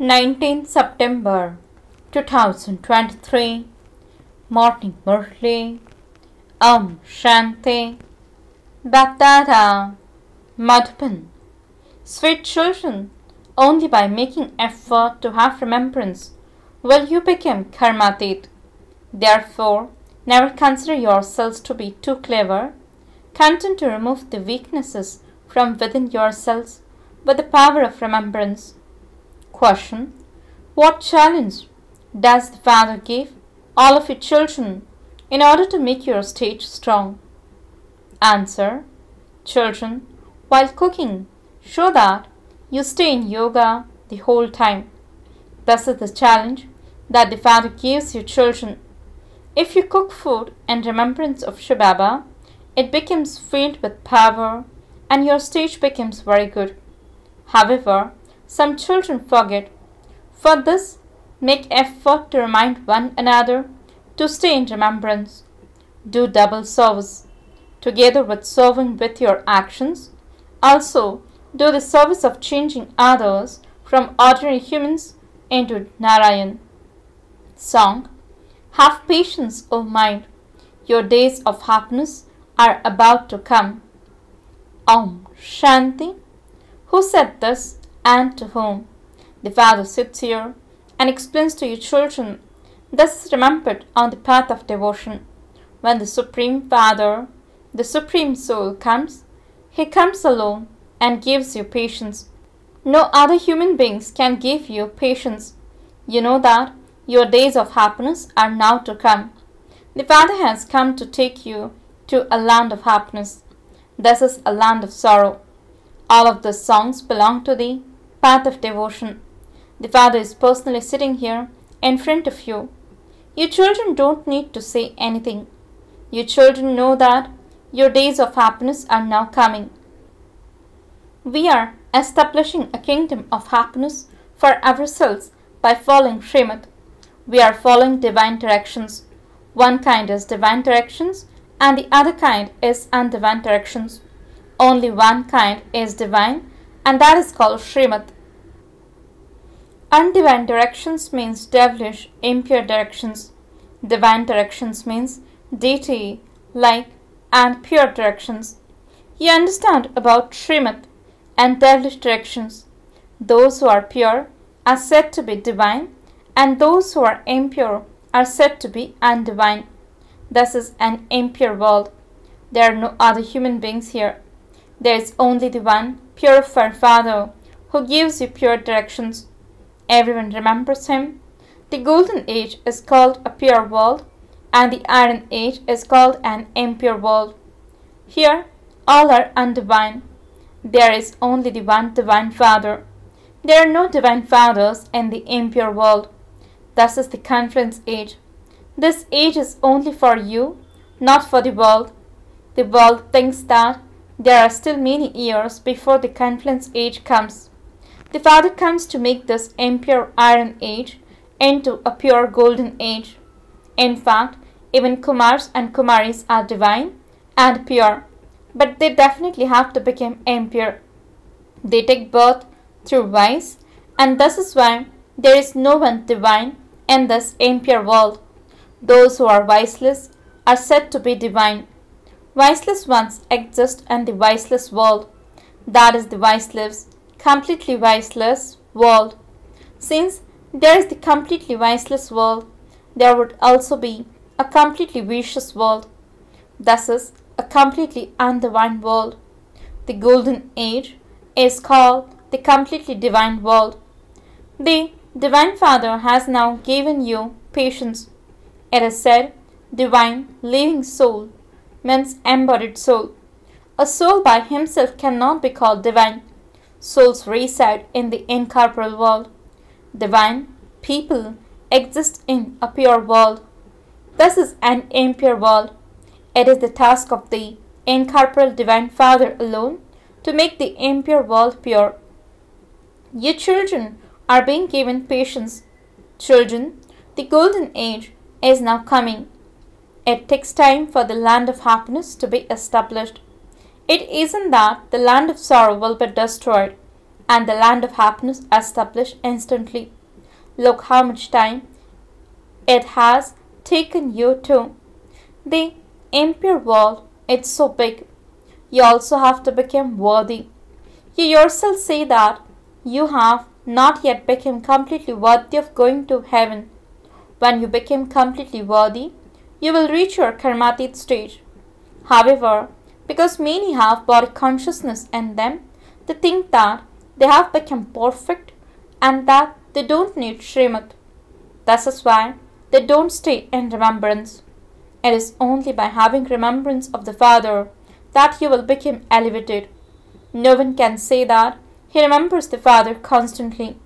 19 September 2023 Morning Murli Om Shanti. BapDada Madhuban Sweet children, only by making effort to have remembrance will you become karmatit. Therefore, never consider yourselves to be too clever, content to remove the weaknesses from within yourselves with the power of remembrance Question What challenge does the Father give all of your children in order to make your stage strong? Answer Children, while cooking, show that you stay in yoga the whole time. This is the challenge that the Father gives your children. If you cook food in remembrance of Shiv it becomes filled with power and your stage becomes very good. However, some children forget. For this, make effort to remind one another to stay in remembrance. Do double service. Together with serving with your actions, also do the service of changing others from ordinary humans into Narayan. Song Have patience, O mind. Your days of happiness are about to come. Om Shanti. Who said this? And to whom the Father sits here and explains to your children, thus remembered on the path of devotion. When the Supreme Father, the Supreme Soul comes, He comes alone and gives you patience. No other human beings can give you patience. You know that your days of happiness are now to come. The Father has come to take you to a land of happiness. This is a land of sorrow. All of the songs belong to thee, path of devotion. The Father is personally sitting here in front of you. Your children don't need to say anything. Your children know that your days of happiness are now coming. We are establishing a kingdom of happiness for ourselves by following Srimad. We are following divine directions. One kind is divine directions and the other kind is undivine directions. Only one kind is divine and that is called Srimad. Undivine directions means devilish, impure directions. Divine directions means deity, like, and pure directions. You understand about Srimad and devilish directions. Those who are pure are said to be divine, and those who are impure are said to be undivine. This is an impure world. There are no other human beings here. There is only the one purified Father who gives you pure directions. Everyone remembers him. The Golden Age is called a pure world, and the Iron Age is called an impure world. Here, all are undivine. There is only the one Divine Father. There are no Divine Fathers in the impure world. Thus is the confluence Age. This age is only for you, not for the world. The world thinks that there are still many years before the confluence age comes. The Father comes to make this impure iron age into a pure golden age. In fact, even Kumars and Kumaris are divine and pure, but they definitely have to become impure. They take birth through vice, and this is why there is no one divine in this impure world. Those who are viceless are said to be divine. Viceless ones exist in the viceless world. That is the viceless, completely viceless world. Since there is the completely viceless world, there would also be a completely vicious world. Thus is a completely undivine world. The golden age is called the completely divine world. The Divine Father has now given you patience. It is said, divine, living soul means embodied soul. A soul by himself cannot be called divine. Souls reside in the incorporeal world. Divine people exist in a pure world. This is an impure world. It is the task of the incorporeal divine Father alone to make the impure world pure. Your children are being given patience. Children, the golden age is now coming. It takes time for the land of happiness to be established. It isn't that the land of sorrow will be destroyed. and the land of happiness established instantly. Look how much time it has taken you to. The impure world, it's so big. You also have to become worthy. You yourself say that you have not yet become completely worthy of going to heaven. When you become completely worthy, you will reach your karmatit stage. However, because many have body consciousness in them, they think that they have become perfect and that they don't need Srimad. This is why they don't stay in remembrance. It is only by having remembrance of the Father that you will become elevated. No one can say that he remembers the Father constantly.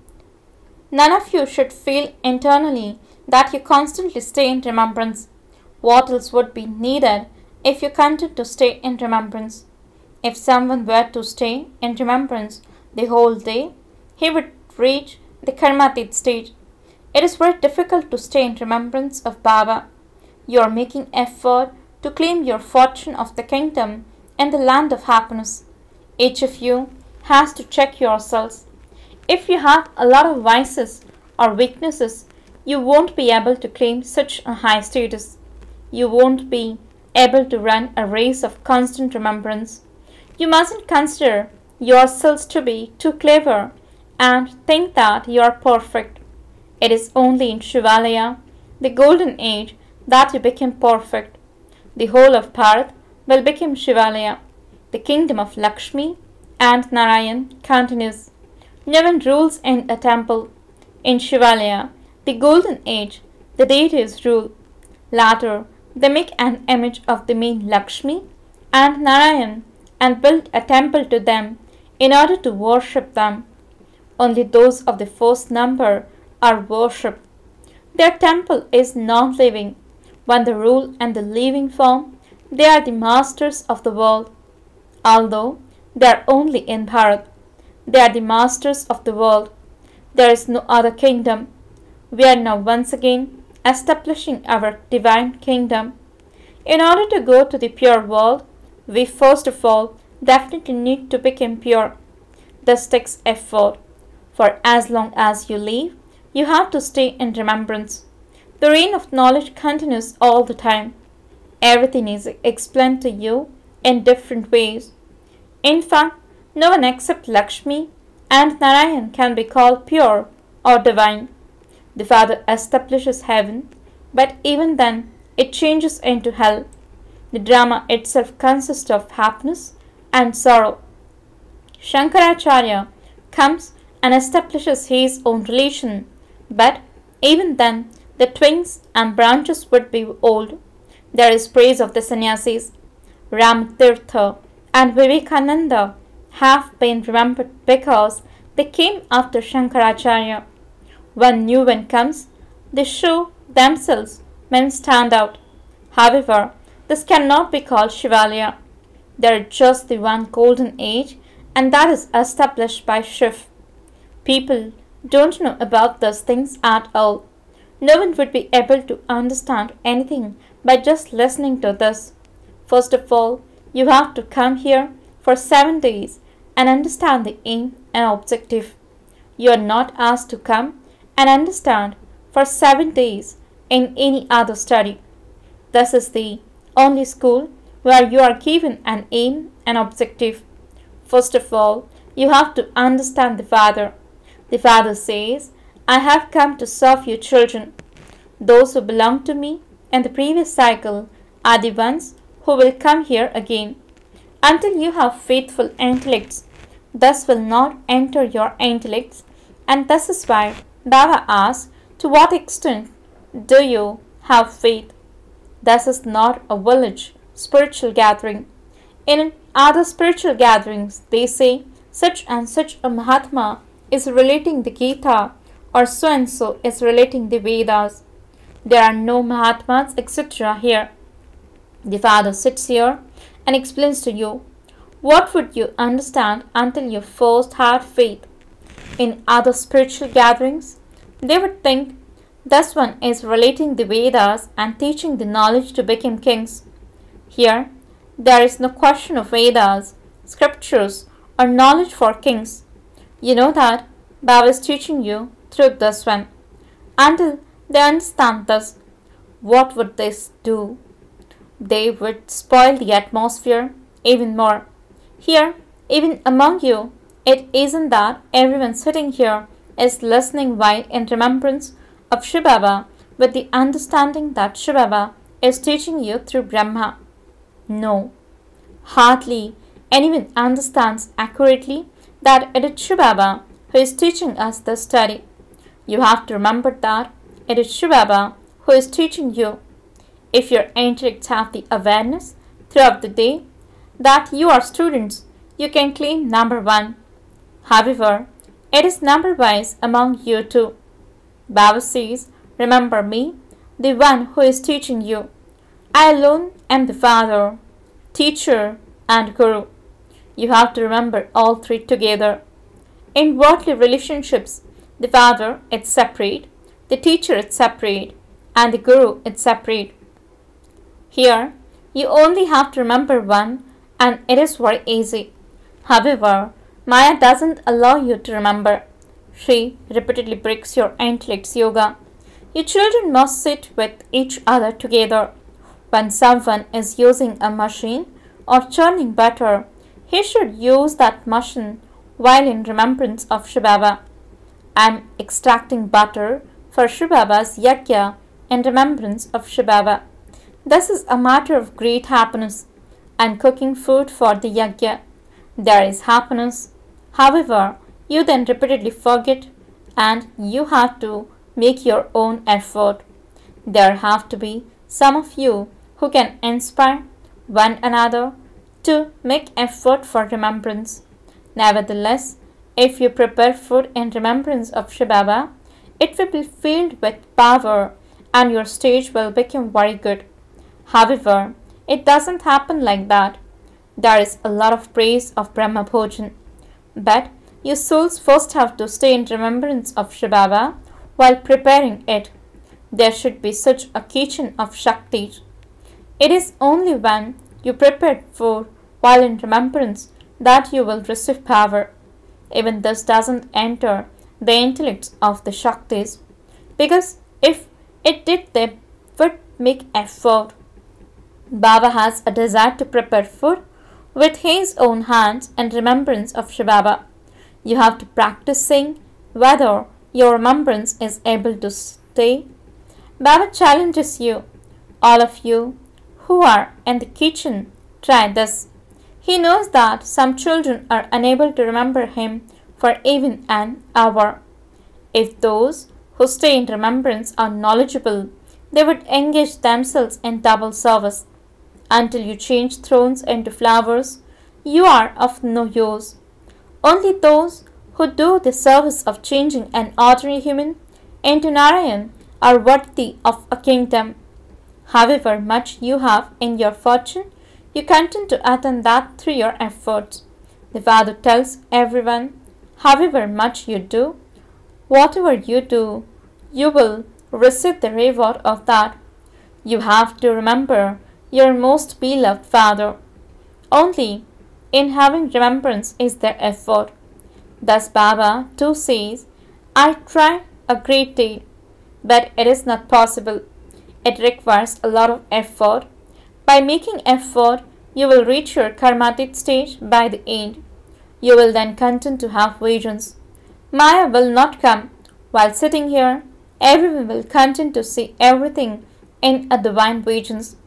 None of you should feel internally that you constantly stay in remembrance. What else would be needed if you continue to stay in remembrance? If someone were to stay in remembrance the whole day, he would reach the karmatit stage. It is very difficult to stay in remembrance of Baba. You are making effort to claim your fortune of the kingdom and the land of happiness. Each of you has to check yourselves. If you have a lot of vices or weaknesses, you won't be able to claim such a high status. You won't be able to run a race of constant remembrance. You mustn't consider yourselves to be too clever and think that you are perfect. It is only in Shivalaya, the golden age, that you become perfect. The whole of Bharat will become Shivalaya. The kingdom of Lakshmi and Narayan continues. No one rules in a temple. In Shivalaya, the golden age, the deities rule. Later, they make an image of the main Lakshmi and Narayan and build a temple to them in order to worship them. Only those of the first number are worshipped. Their temple is non living. When they rule and the living form, they are the masters of the world. Although they are only in Bharat, they are the masters of the world. There is no other kingdom. We are now once again establishing our divine kingdom. In order to go to the pure world, we first of all definitely need to become pure. This takes effort. For as long as you live, you have to stay in remembrance. The rain of knowledge continues all the time. Everything is explained to you in different ways. In fact, no one except Lakshmi and Narayan can be called pure or divine. The Father establishes heaven, but even then it changes into hell. The drama itself consists of happiness and sorrow. Shankaracharya comes and establishes his own relation, but even then the twigs and branches would be old. There is praise of the sannyasis. Ramatirtha and Vivekananda have been remembered because they came after Shankaracharya. When new one comes, they show themselves men stand out. However, this cannot be called Shivalaya. There is just the one golden age, and that is established by Shiv. People don't know about those things at all. No one would be able to understand anything by just listening to this. First of all, you have to come here for seven days and understand the aim and objective. You are not asked to come and understand for seven days in any other study. This is the only school where you are given an aim and objective. First of all, you have to understand the Father. The Father says, I have come to serve you children. Those who belong to me in the previous cycle are the ones who will come here again. Until you have faithful intellects, this will not enter your intellects, and this is why Baba asks, To what extent do you have faith? This is not a village spiritual gathering. In other spiritual gatherings, they say such and such a Mahatma is relating the Gita or so and so is relating the Vedas. There are no Mahatmas, etc. here. The Father sits here and explains to you what would you understand until you first had faith in other spiritual gatherings, they would think this one is relating the Vedas and teaching the knowledge to become kings. Here, there is no question of Vedas, scriptures, or knowledge for kings. You know that Baba is teaching you through this one. Until they understand this, what would they do? They would spoil the atmosphere even more. Here, even among you, it isn't that everyone sitting here is listening while in remembrance of Shiv Baba with the understanding that Shiv Baba is teaching you through Brahma. No, hardly anyone understands accurately that it is Shiv Baba who is teaching us the study. You have to remember that it is Shiv Baba who is teaching you. If your intellects have the awareness throughout the day that you are students, you can claim number one. However, it is number wise among you too. Baba says, Remember me, the one who is teaching you. I alone am the Father, Teacher, and Guru. You have to remember all three together. In worldly relationships, the Father is separate, the Teacher is separate, and the Guru is separate. Here, you only have to remember one, and it is very easy. However, Maya doesn't allow you to remember. She repeatedly breaks your intellect's yoga. Your children must sit with each other together. When someone is using a machine or churning butter, he should use that machine while in remembrance of Shiv Baba. I am extracting butter for Shiv Baba's yajna in remembrance of Shiv Baba. This is a matter of great happiness. I am cooking food for the yajna. There is happiness. However, you then repeatedly forget and you have to make your own effort. There have to be some of you who can inspire one another to make effort for remembrance. Nevertheless, if you prepare food in remembrance of Shiv Baba, it will be filled with power and your stage will become very good. However, it doesn't happen like that. There is a lot of praise of Brahma Bhojan. But your souls first have to stay in remembrance of Shiv Baba while preparing it. There should be such a kitchen of Shakti. It is only when you prepare food while in remembrance that you will receive power. Even this doesn't enter the intellects of the Shaktis, because if it did, they would make effort. Baba has a desire to prepare food with his own hands in remembrance of Shiv Baba. You have to practice seeing whether your remembrance is able to stay. Baba challenges you, all of you who are in the kitchen, try this. He knows that some children are unable to remember him for even an hour. If those who stay in remembrance are knowledgeable, they would engage themselves in double service. Until you change thrones into flowers, you are of no use. Only those who do the service of changing an ordinary human into Narayan are worthy of a kingdom. However much you have in your fortune, you continue to attain that through your efforts. The Father tells everyone, however much you do, whatever you do, you will receive the reward of that. You have to remember your most beloved Father. Only in having remembrance is there effort. Thus Baba too says, I try a great deal, but it is not possible. It requires a lot of effort. By making effort, you will reach your karmatit stage by the end. You will then continue to have visions. Maya will not come. While sitting here, everyone will continue to see everything in a divine visions.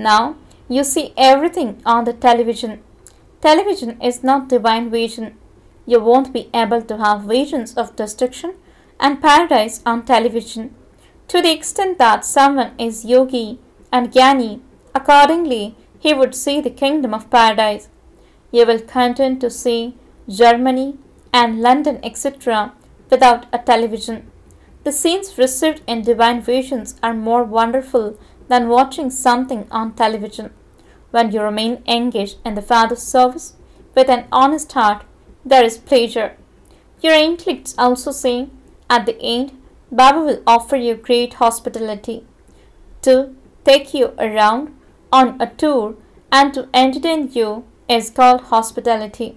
Now, you see everything on the television. Television is not divine vision you won't be able to have visions of destruction and paradise on television. To the extent that someone is yogi and jnani, accordingly, he would see the kingdom of paradise. You will continue to see Germany and London, etc., without a television. The scenes received in divine visions are more wonderful than watching something on television. When you remain engaged in the Father's service with an honest heart, there is pleasure. Your intellects also say, at the end, Baba will offer you great hospitality to take you around on a tour and to entertain you is called hospitality.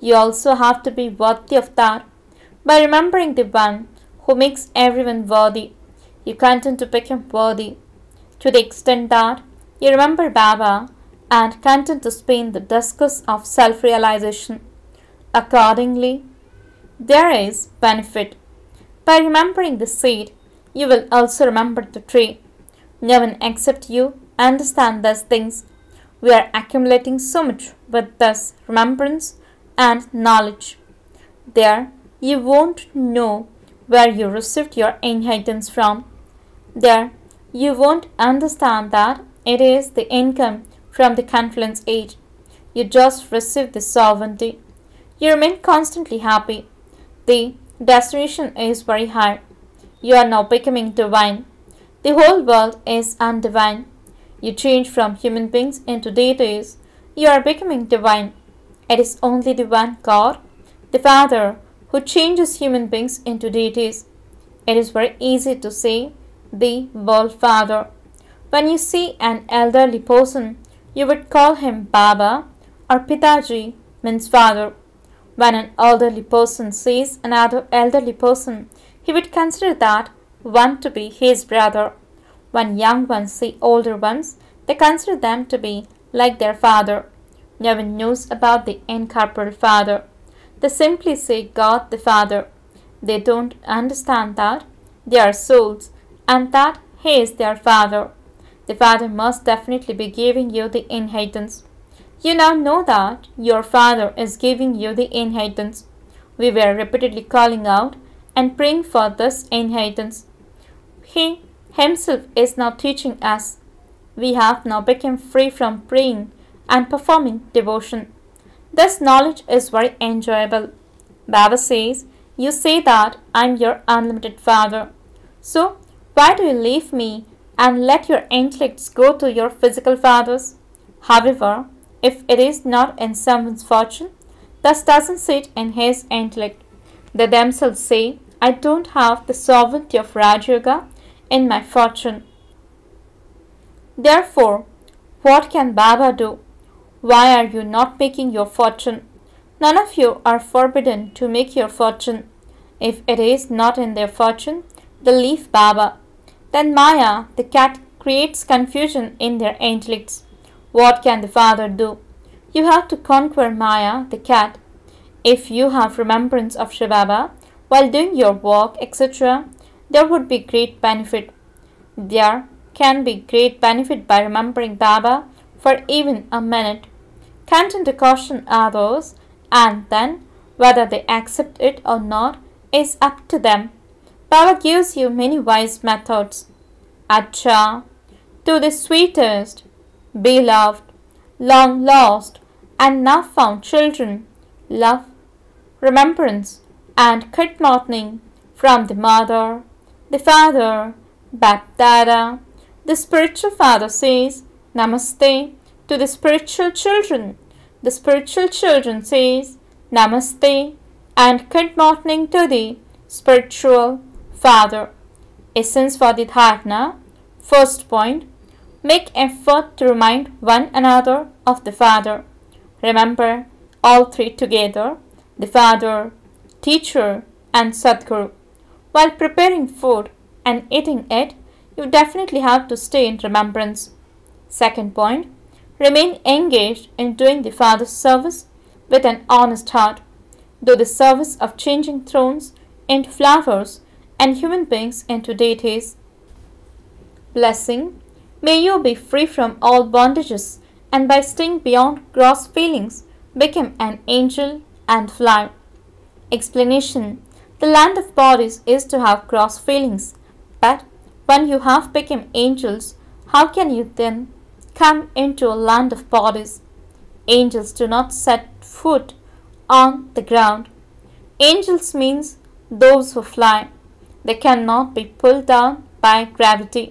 You also have to be worthy of that. By remembering the one who makes everyone worthy, you continue to become worthy. To the extent that you remember Baba and continue to spin the discus of self realization. Accordingly, there is benefit. By remembering the seed, you will also remember the tree. No one except you understand these things. We are accumulating so much with this remembrance and knowledge. There, you won't know where you received your inheritance from. There, you won't understand that it is the income from the confluence age. You just receive the sovereignty. You remain constantly happy. The destination is very high. You are now becoming divine. The whole world is undivine. You change from human beings into deities. You are becoming divine. It is only the one God, the Father, who changes human beings into deities. It is very easy to say the world Father. When you see an elderly person, you would call him Baba or Pitaji means father. When an elderly person sees another elderly person, he would consider that one to be his brother. When young ones see older ones, they consider them to be like their father. No one knows about the incorporeal father. They simply say God the Father. They don't understand that they are souls and that He is their Father the Father must definitely be giving you the inheritance. You now know that your Father is giving you the inheritance. We were repeatedly calling out and praying for this inheritance. He Himself is now teaching us. We have now become free from praying and performing devotion. This knowledge is very enjoyable. Baba says, You say that I'm your unlimited Father. So, why do you leave me and let your intellects go to your physical fathers. However, if it is not in someone's fortune, thus doesn't sit in his intellect. They themselves say, I don't have the sovereignty of Rajayoga in my fortune. Therefore, what can Baba do? Why are you not making your fortune? None of you are forbidden to make your fortune. If it is not in their fortune, they leave Baba. Then Maya, the cat, creates confusion in their intellects. What can the father do? You have to conquer Maya, the cat. If you have remembrance of Shiv Baba while doing your work, etc., there would be great benefit. There can be great benefit by remembering Baba for even a minute. Continue to caution others, and then whether they accept it or not is up to them. Baba gives you many wise methods. Acha, to the sweetest, beloved, long lost, and now found children, love, remembrance, and good from the mother, the father, Bapdada. The spiritual father says, Namaste to the spiritual children. The spiritual children says, Namaste and morning to the spiritual Father. Essence for the dharana. First point. Make effort to remind one another of the Father. Remember all three together the Father, Teacher, and Sadguru. While preparing food and eating it, you definitely have to stay in remembrance. Second point. Remain engaged in doing the Father's service with an honest heart. Do the service of changing thrones into flowers and human beings into deities. Blessing, may you be free from all bondages and by staying beyond gross feelings become an angel and fly. Explanation The land of bodies is to have gross feelings, but when you have become angels, how can you then come into a land of bodies? Angels do not set foot on the ground. Angels means those who fly. They cannot be pulled down by gravity.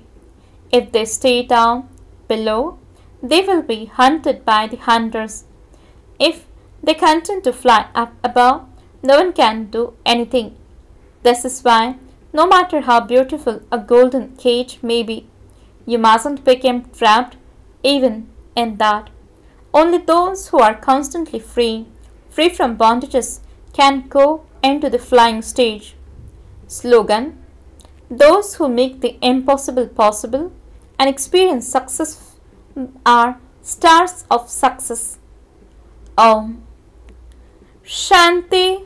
If they stay down below, they will be hunted by the hunters. If they continue to fly up above, no one can do anything. This is why, no matter how beautiful a golden cage may be, you mustn't become trapped even in that. Only those who are constantly free free from bondages, can go into the flying stage. Slogan Those who make the impossible possible and experience success are stars of success. Om Shanti